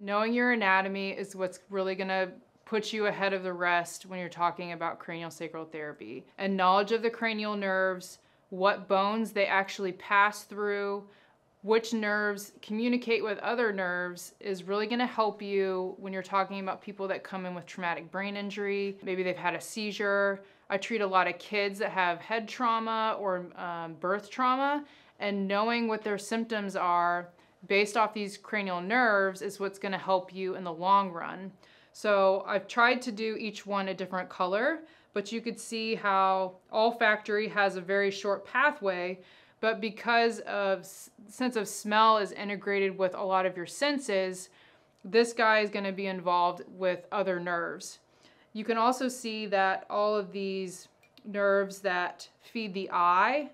Knowing your anatomy is what's really gonna put you ahead of the rest when you're talking about cranial sacral therapy. And knowledge of the cranial nerves, what bones they actually pass through, which nerves communicate with other nerves is really going to help you when you're talking about people that come in with traumatic brain injury. Maybe they've had a seizure. I treat a lot of kids that have head trauma or um, birth trauma, and knowing what their symptoms are based off these cranial nerves is what's going to help you in the long run. So I've tried to do each one a different color, but you could see how olfactory has a very short pathway, but because of sense of smell is integrated with a lot of your senses, this guy is going to be involved with other nerves. You can also see that all of these nerves that feed the eye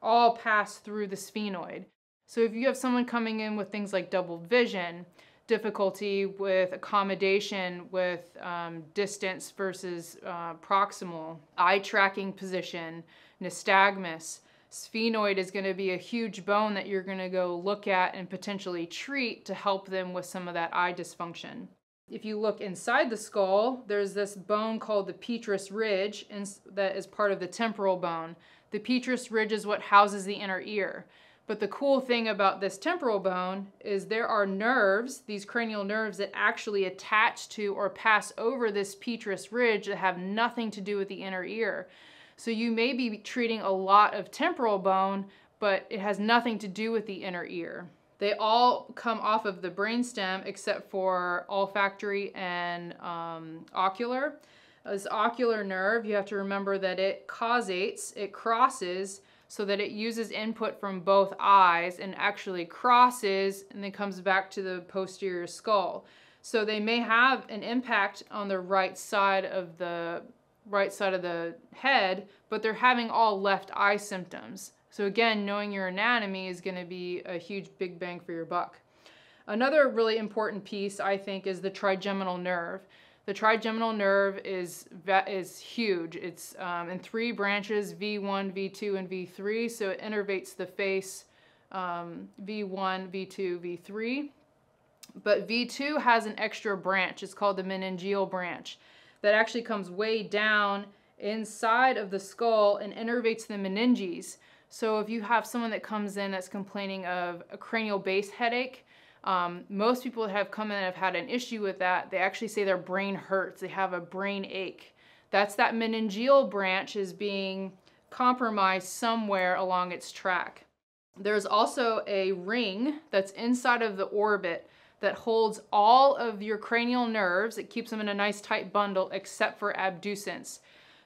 all pass through the sphenoid. So if you have someone coming in with things like double vision, difficulty with accommodation with um, distance versus uh, proximal, eye tracking position, nystagmus, sphenoid is going to be a huge bone that you're going to go look at and potentially treat to help them with some of that eye dysfunction. If you look inside the skull, there's this bone called the petrous ridge that is part of the temporal bone. The petrous ridge is what houses the inner ear. But the cool thing about this temporal bone is there are nerves, these cranial nerves that actually attach to or pass over this petrous ridge that have nothing to do with the inner ear. So you may be treating a lot of temporal bone, but it has nothing to do with the inner ear. They all come off of the brainstem except for olfactory and um, ocular. This ocular nerve, you have to remember that it decussates, it crosses so that it uses input from both eyes and actually crosses and then comes back to the posterior skull. So they may have an impact on the right side of the right side of the head, but they're having all left eye symptoms. So again, knowing your anatomy is gonna be a huge big bang for your buck. Another really important piece, I think, is the trigeminal nerve. The trigeminal nerve is, is huge. It's um, in three branches, V1, V2, and V3, so it innervates the face um, V1, V2, V3. But V2 has an extra branch. It's called the meningeal branch that actually comes way down inside of the skull and innervates the meninges. So if you have someone that comes in that's complaining of a cranial base headache, um, most people that have come in and have had an issue with that, they actually say their brain hurts. They have a brain ache. That's that meningeal branch is being compromised somewhere along its track. There's also a ring that's inside of the orbit that holds all of your cranial nerves. It keeps them in a nice tight bundle except for abducens.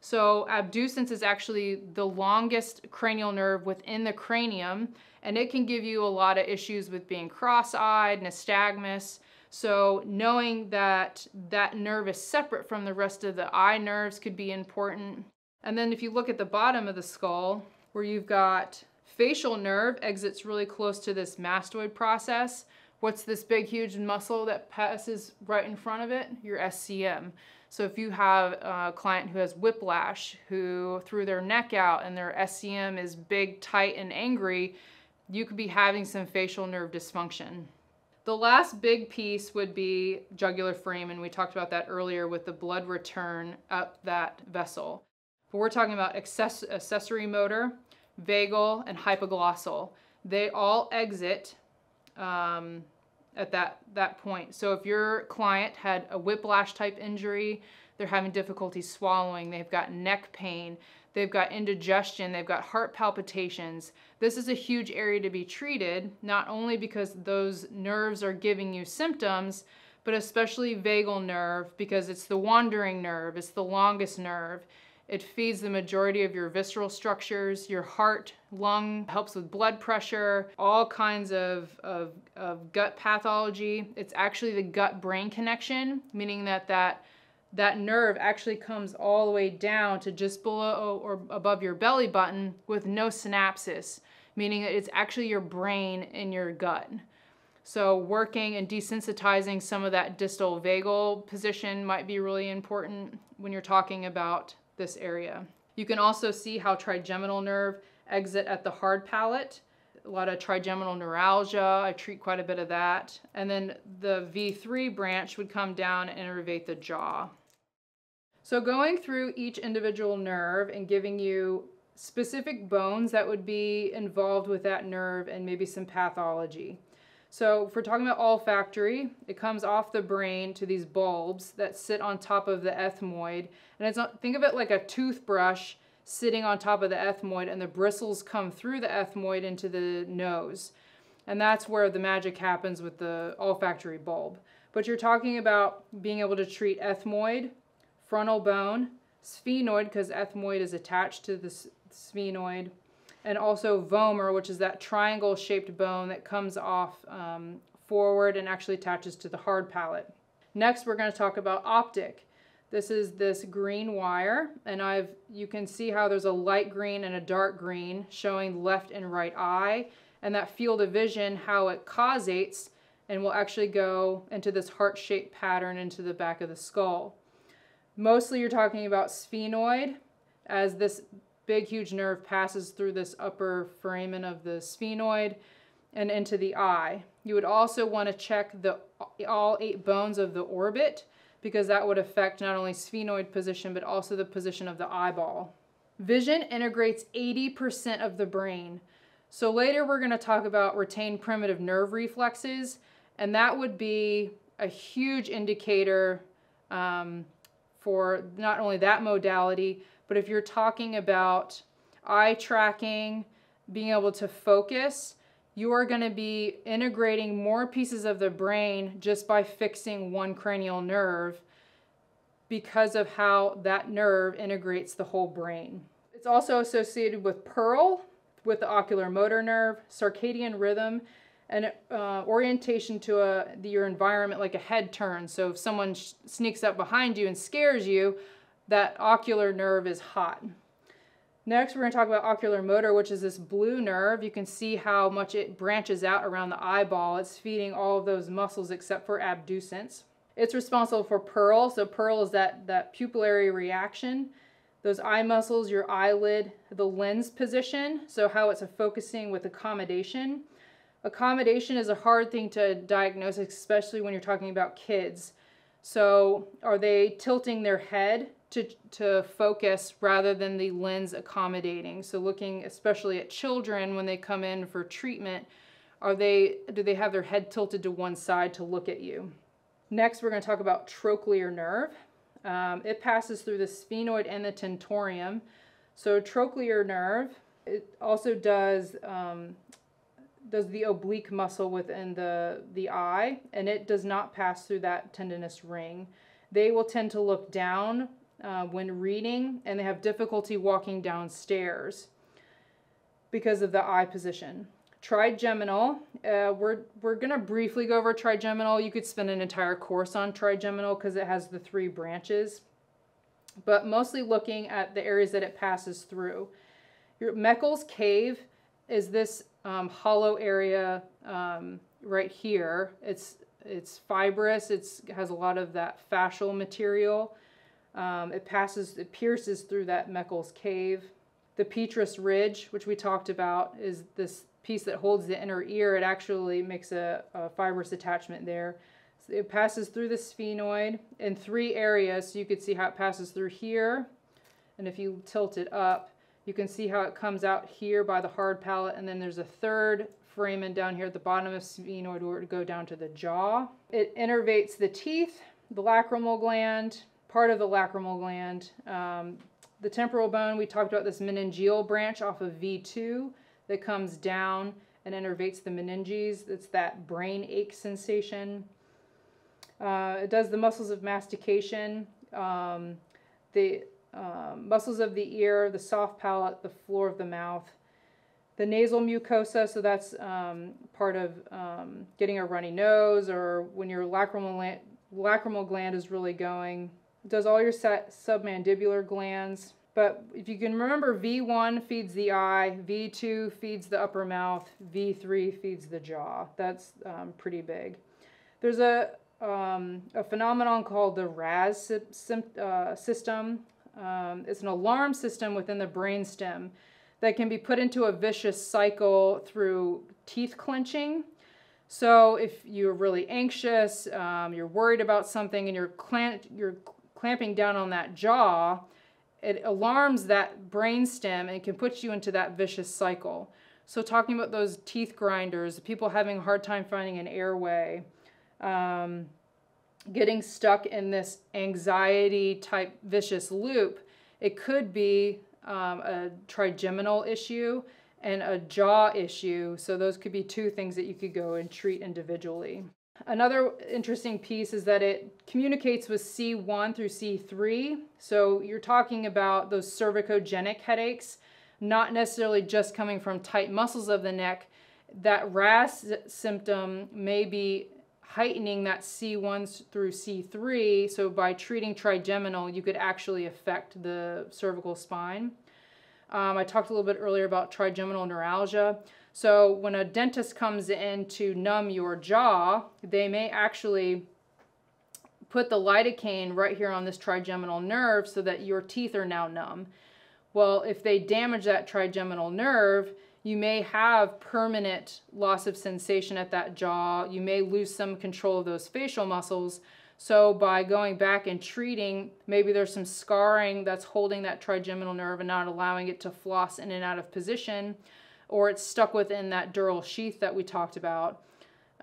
So abducens is actually the longest cranial nerve within the cranium and it can give you a lot of issues with being cross-eyed, nystagmus. So knowing that that nerve is separate from the rest of the eye nerves could be important. And then if you look at the bottom of the skull where you've got facial nerve exits really close to this mastoid process, What's this big, huge muscle that passes right in front of it? Your SCM. So if you have a client who has whiplash, who threw their neck out and their SCM is big, tight, and angry, you could be having some facial nerve dysfunction. The last big piece would be jugular foramen. We talked about that earlier with the blood return up that vessel. But we're talking about access accessory motor, vagal, and hypoglossal. They all exit um, at that, that point. So if your client had a whiplash type injury, they're having difficulty swallowing, they've got neck pain, they've got indigestion, they've got heart palpitations. This is a huge area to be treated, not only because those nerves are giving you symptoms, but especially vagal nerve because it's the wandering nerve, it's the longest nerve. It feeds the majority of your visceral structures, your heart, lung, helps with blood pressure, all kinds of, of, of gut pathology. It's actually the gut-brain connection, meaning that, that that nerve actually comes all the way down to just below or above your belly button with no synapses, meaning that it's actually your brain in your gut. So working and desensitizing some of that distal vagal position might be really important when you're talking about this area. You can also see how trigeminal nerve exit at the hard palate. a lot of trigeminal neuralgia. I treat quite a bit of that. And then the V3 branch would come down and innervate the jaw. So going through each individual nerve and giving you specific bones that would be involved with that nerve and maybe some pathology. So if we're talking about olfactory, it comes off the brain to these bulbs that sit on top of the ethmoid. And it's not, think of it like a toothbrush sitting on top of the ethmoid and the bristles come through the ethmoid into the nose. And that's where the magic happens with the olfactory bulb. But you're talking about being able to treat ethmoid, frontal bone, sphenoid because ethmoid is attached to the sphenoid, and also vomer, which is that triangle shaped bone that comes off um, forward and actually attaches to the hard palate. Next, we're going to talk about optic. This is this green wire, and I've you can see how there's a light green and a dark green showing left and right eye, and that field of vision, how it decussates and will actually go into this heart-shaped pattern into the back of the skull. Mostly you're talking about sphenoid as this big huge nerve passes through this upper foramen of the sphenoid and into the eye. You would also want to check the all eight bones of the orbit because that would affect not only sphenoid position but also the position of the eyeball. Vision integrates 80% of the brain. So later we're going to talk about retained primitive nerve reflexes and that would be a huge indicator um, for not only that modality, but if you're talking about eye tracking, being able to focus, you are going to be integrating more pieces of the brain just by fixing one cranial nerve because of how that nerve integrates the whole brain. It's also associated with PERRL, with the ocular motor nerve, circadian rhythm, and uh, orientation to a, your environment like a head turn. So if someone sneaks up behind you and scares you, that ocular nerve is hot. Next, we're going to talk about ocular motor, which is this blue nerve. You can see how much it branches out around the eyeball. It's feeding all of those muscles except for abducens. It's responsible for PERRL. So PERRL is that, that pupillary reaction. Those eye muscles, your eyelid, the lens position, so how it's a focusing with accommodation. Accommodation is a hard thing to diagnose, especially when you're talking about kids. So are they tilting their head to, to focus rather than the lens accommodating? So looking especially at children when they come in for treatment, are they, do they have their head tilted to one side to look at you? Next, we're going to talk about trochlear nerve. Um, it passes through the sphenoid and the tentorium. So trochlear nerve, it also does um, does the oblique muscle within the, the eye, and it does not pass through that tendinous ring. They will tend to look down uh, when reading, and they have difficulty walking downstairs because of the eye position. Trigeminal, uh, we're, we're to briefly go over trigeminal. You could spend an entire course on trigeminal because it has the three branches, but mostly looking at the areas that it passes through. Your Meckel's cave is this um, hollow area um, right here. It's it's fibrous. It's has a lot of that fascial material. Um, it passes, it pierces through that Meckel's cave. The petrous ridge, which we talked about, is this piece that holds the inner ear. It actually makes a, a fibrous attachment there. So it passes through the sphenoid in three areas. So you could see how it passes through here. And if you tilt it up, you can see how it comes out here by the hard palate, and then there's a third foramen down here at the bottom of sphenoid where it go down to the jaw. It innervates the teeth, the lacrimal gland, part of the lacrimal gland. Um, the temporal bone, we talked about this meningeal branch off of V2 that comes down and innervates the meninges. It's that brain ache sensation. Uh, it does the muscles of mastication. Um, the um, muscles of the ear, the soft palate, the floor of the mouth. The nasal mucosa, so that's um, part of um, getting a runny nose or when your lacrimal, lacrimal gland is really going. Does all your submandibular glands. But if you can remember, V1 feeds the eye, V2 feeds the upper mouth, V3 feeds the jaw. That's um, pretty big. There's a, um, a phenomenon called the RAS uh, system, um, it's an alarm system within the brainstem that can be put into a vicious cycle through teeth clenching. So if you're really anxious, um, you're worried about something, and you're, clamp, you're clamping down on that jaw, it alarms that brain stem and can put you into that vicious cycle. So talking about those teeth grinders, people having a hard time finding an airway, um, getting stuck in this anxiety type vicious loop, it could be um, a trigeminal issue and a jaw issue. So those could be two things that you could go and treat individually. Another interesting piece is that it communicates with C1 through C3. So you're talking about those cervicogenic headaches, not necessarily just coming from tight muscles of the neck. That RAS symptom may be heightening that C1 through C3. So by treating trigeminal, you could actually affect the cervical spine. Um, I talked a little bit earlier about trigeminal neuralgia. So when a dentist comes in to numb your jaw, they may actually put the lidocaine right here on this trigeminal nerve so that your teeth are now numb. Well, if they damage that trigeminal nerve, you may have permanent loss of sensation at that jaw. You may lose some control of those facial muscles. So by going back and treating, maybe there's some scarring that's holding that trigeminal nerve and not allowing it to floss in and out of position or it's stuck within that dural sheath that we talked about.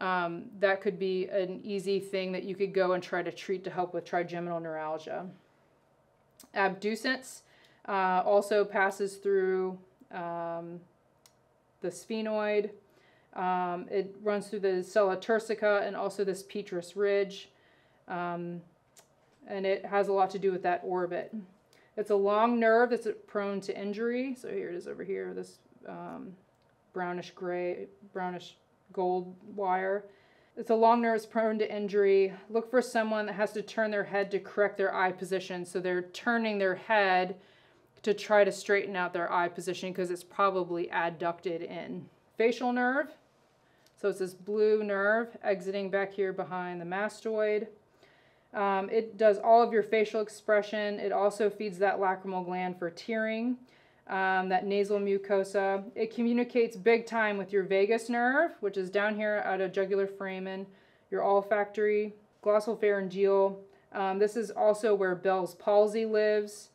Um, that could be an easy thing that you could go and try to treat to help with trigeminal neuralgia. Abducens uh, also passes through um, the sphenoid. Um, it runs through the sella turcica and also this petrous ridge. Um, and it has a lot to do with that orbit. It's a long nerve that's prone to injury. So here it is over here, this um, brownish gray, brownish gold wire. It's a long nerve, it's prone to injury. Look for someone that has to turn their head to correct their eye position. So they're turning their head to try to straighten out their eye position because it's probably adducted in. Facial nerve. So it's this blue nerve exiting back here behind the mastoid. Um, it does all of your facial expression. It also feeds that lacrimal gland for tearing um, that nasal mucosa. It communicates big time with your vagus nerve, which is down here at a jugular foramen, your olfactory, glossopharyngeal. Um, this is also where Bell's palsy lives.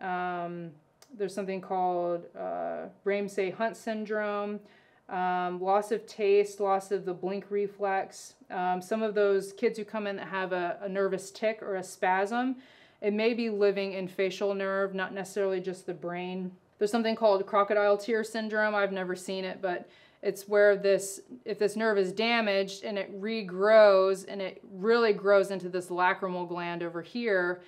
Um, there's something called uh, Ramsay-Hunt syndrome, um, loss of taste, loss of the blink reflex. Um, some of those kids who come in that have a, a nervous tic or a spasm, it may be living in facial nerve, not necessarily just the brain. There's something called crocodile tear syndrome. I've never seen it, but it's where this, if this nerve is damaged and it regrows and it really grows into this lacrimal gland over here,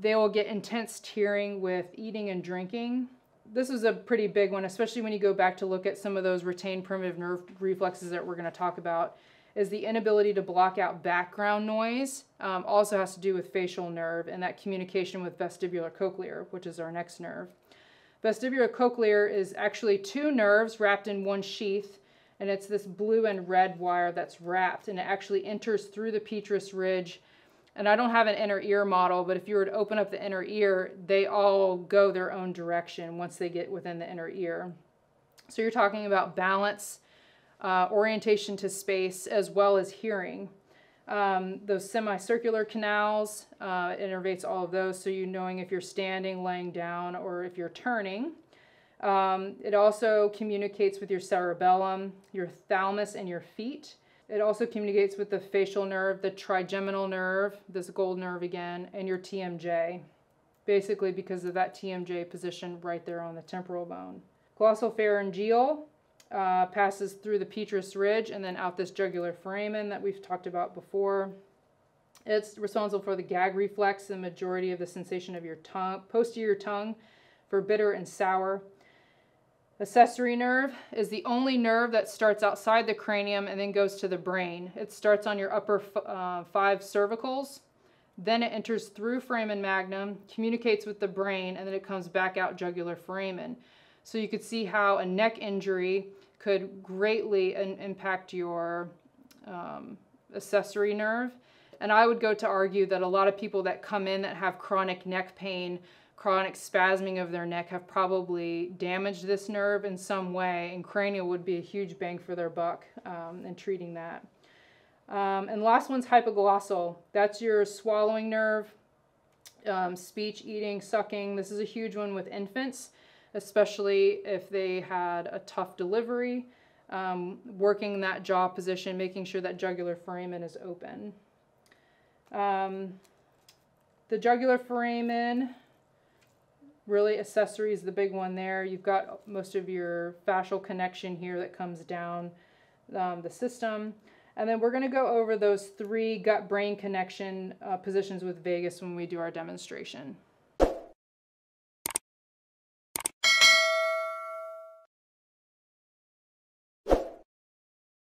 they will get intense tearing with eating and drinking. This is a pretty big one, especially when you go back to look at some of those retained primitive nerve reflexes that we're going to talk about, is the inability to block out background noise. Um, also has to do with facial nerve and that communication with vestibular cochlear, which is our next nerve. Vestibular cochlear is actually two nerves wrapped in one sheath, and it's this blue and red wire that's wrapped, and it actually enters through the petrous ridge. And I don't have an inner ear model, but if you were to open up the inner ear, they all go their own direction once they get within the inner ear. So you're talking about balance, uh, orientation to space, as well as hearing. Um, those semicircular canals uh, innervates all of those, so you knowing if you're standing, laying down, or if you're turning. Um, it also communicates with your cerebellum, your thalamus, and your feet. It also communicates with the facial nerve, the trigeminal nerve, this gold nerve again, and your TMJ, basically because of that TMJ position right there on the temporal bone. Glossopharyngeal uh, passes through the petrous ridge and then out this jugular foramen that we've talked about before. It's responsible for the gag reflex, the majority of the sensation of your tongue, posterior tongue for bitter and sour. Accessory nerve is the only nerve that starts outside the cranium and then goes to the brain. It starts on your upper uh, five cervicals, then it enters through foramen magnum, communicates with the brain, and then it comes back out jugular foramen. So you could see how a neck injury could greatly impact your um, accessory nerve. And I would go to argue that a lot of people that come in that have chronic neck pain chronic spasming of their neck have probably damaged this nerve in some way, and cranial would be a huge bang for their buck um, in treating that. Um, and last one's hypoglossal. That's your swallowing nerve, um, speech, eating, sucking. This is a huge one with infants, especially if they had a tough delivery. Um, working that jaw position, making sure that jugular foramen is open. Um, the jugular foramen, really accessory is the big one there. You've got most of your fascial connection here that comes down um, the system. And then we're going to go over those three gut-brain connection uh, positions with vagus when we do our demonstration.